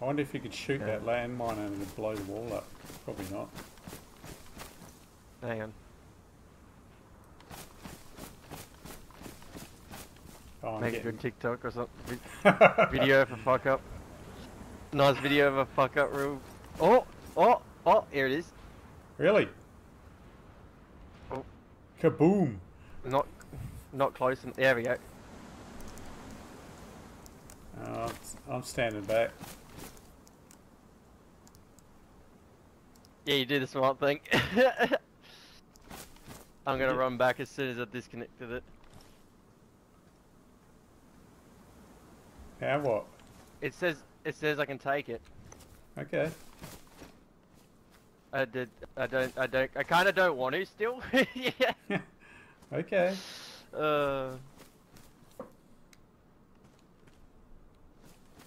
I wonder if you could shoot Yeah. that landmine and it'd blow the wall up. Probably not. Hang on. Oh, I'm Make a good TikTok or something. video of a fuck up. Nice video of a fuck up real. Oh, oh, oh, here it is. really? Oh. Kaboom! Not, not close. There we go. Oh, I'm standing back. Yeah, you did the smart thing. I'm gonna run back as soon as I disconnected it. Now what? It says, it says I can take it. Okay. I did. I don't. I don't. I kind of don't want to still. yeah. Okay. Uh.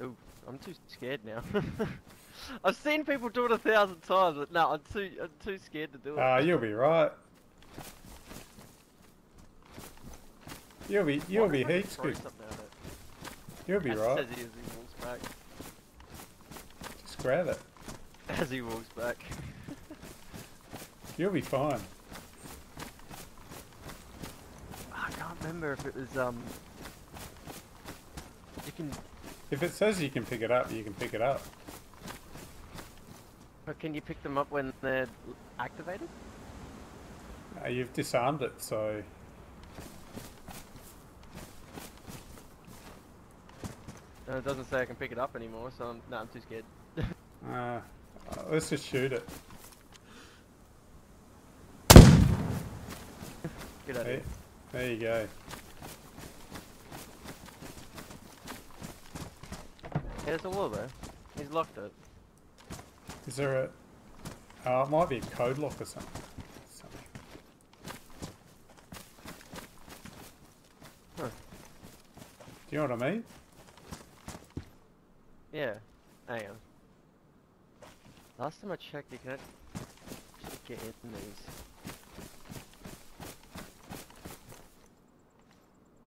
Ooh, I'm too scared now. I've seen people do it a thousand times, but no, I'm too. I'm too scared to do it. Ah, you'll be right. You'll be you'll Why be did I heaps throw good. You'll be As- right. As he, as he walks back. Just grab it. As he walks back. You'll be fine. I can't remember if it was um. You can. If it says you can pick it up, you can pick it up. But can you pick them up when they're activated? Uh, you've disarmed it, so No, it doesn't say I can pick it up anymore, so I'm, no, I'm too scared. uh, uh, let's just shoot it. Good idea. There, there you go. Yeah, there's a wall there. He's locked it. Is there a? Oh, it might be a code lock or something. something. Huh. Do you know what I mean? Yeah. Hang on. Last time I checked, you can't get in these.